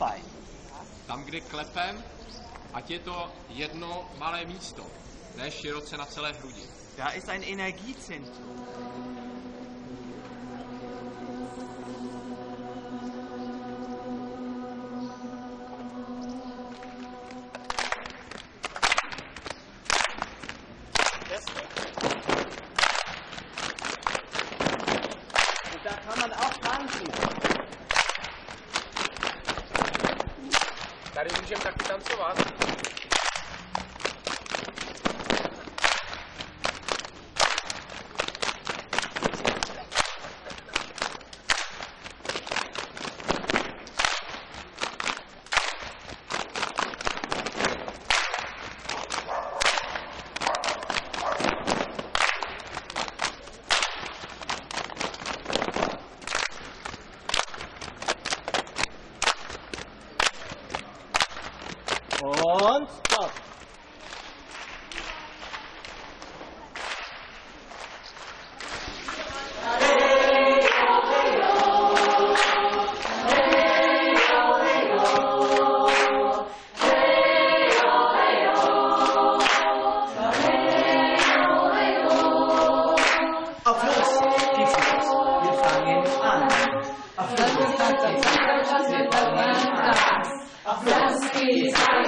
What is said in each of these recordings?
Brustbein. Tam, kde klepem, ať je to jedno malé místo, ne široce na celé hrudi. Da ist ein Energiezentrum. Und da kann man auch tanzen. Tady můžeme taky tancovat. Peace.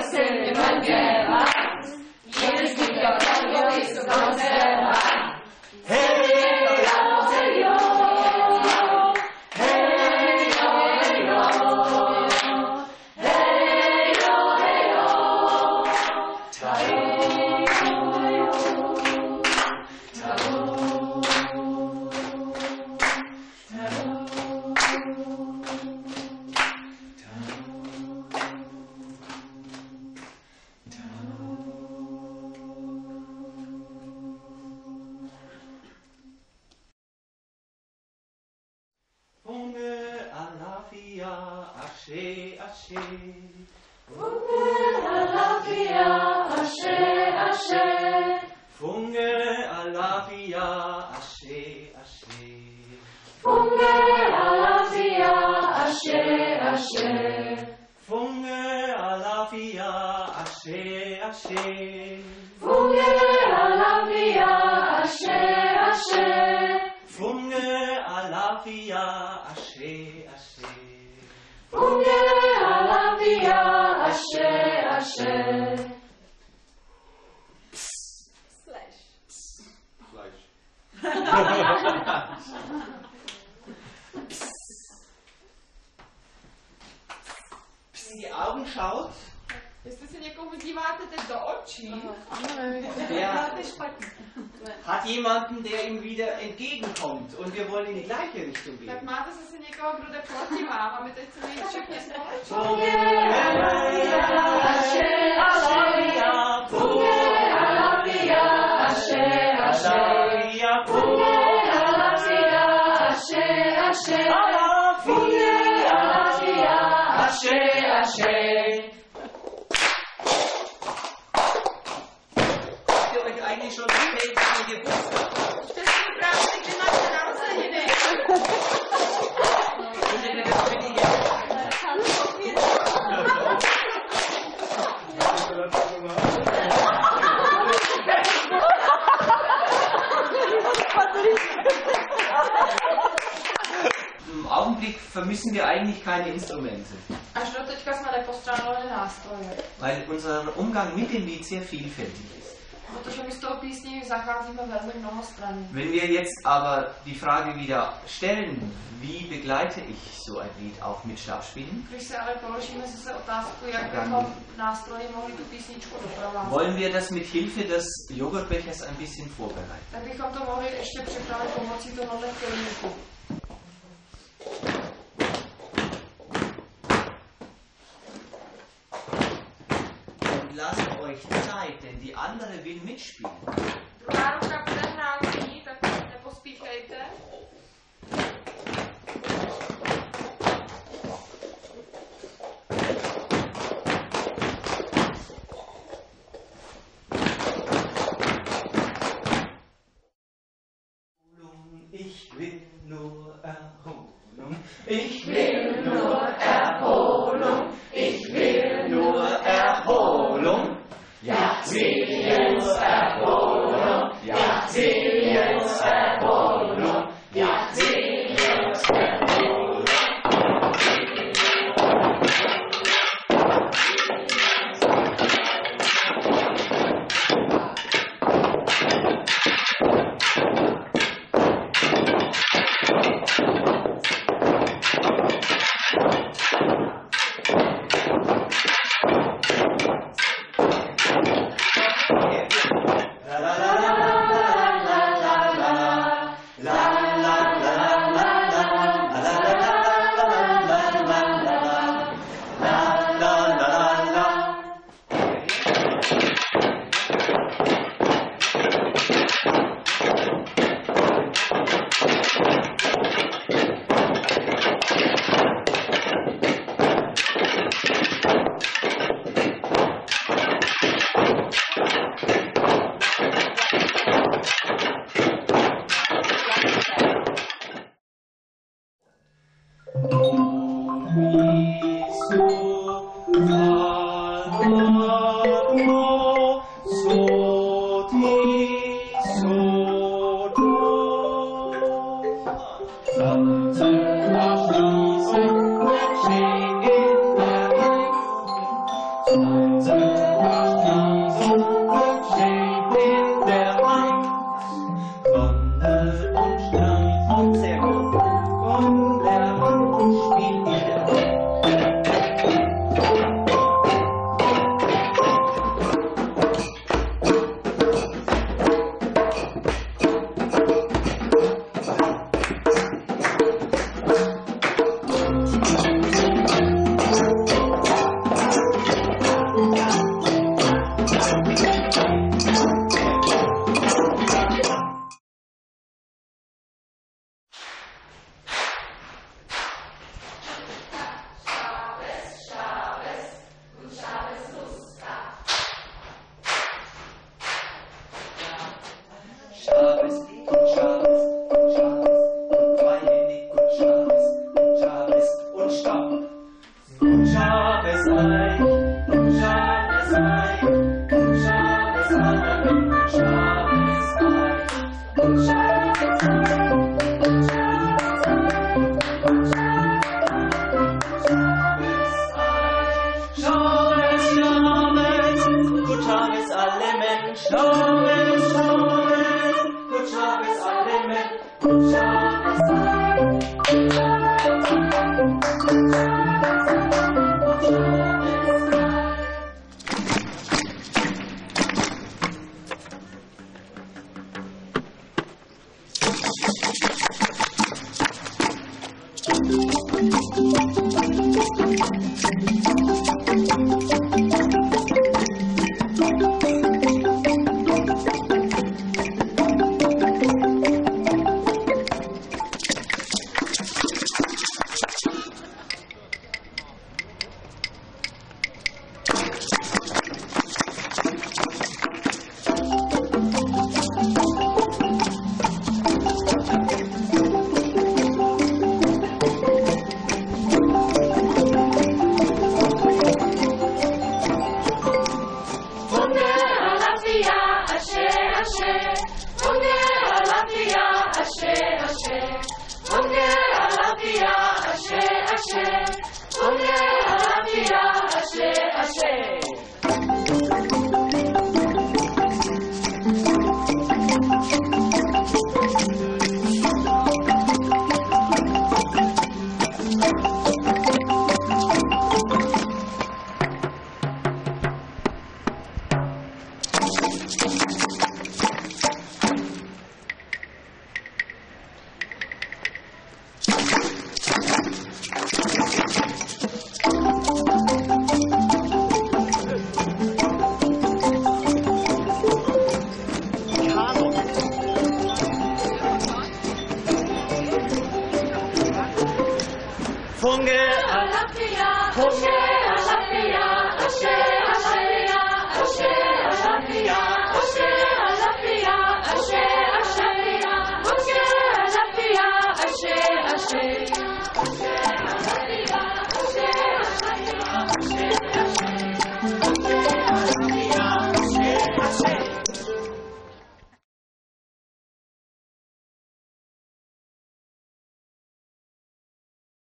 Hashem. Fungere alafia, Ashe, Ashe. Fungere alafia, Ashe, Ashe. Fungere alafia, Ashe, Ashe. Fungere alafia, Ashe, Ashe. Fungere alafia, Ashe, Ashe. Fungere alafia, Ashe, Ashe. Fungere Asher, Asher. Jemanden, der ihm wieder entgegenkommt und wir wollen in die gleiche Richtung gehen. máte zase někoho, kdo jde proti vermissen wir eigentlich keine Instrumente, Až do teďka jsme nepostrádali nástroje, weil unser Umgang mit dem Lied sehr vielfältig ist. protože my s tou písní zacházíme velmi mnohostranně. Wenn wir jetzt aber die Frage wieder stellen, wie begleite ich so ein Lied auch mit Stabspielen, Když se ale položíme zase otázku, jak bychom nástroji mohli tu písničku doprovázet, wollen wir das mit Hilfe des Joghurtbechers ein bisschen vorbereiten. tak bychom to mohli ještě připravit pomocí tohohle filmiku. Und lasst euch Zeit, denn die andere will mitspielen. Druhá ruka nyní, tak nepospíchejte. Ich will nur Erholung. Ich will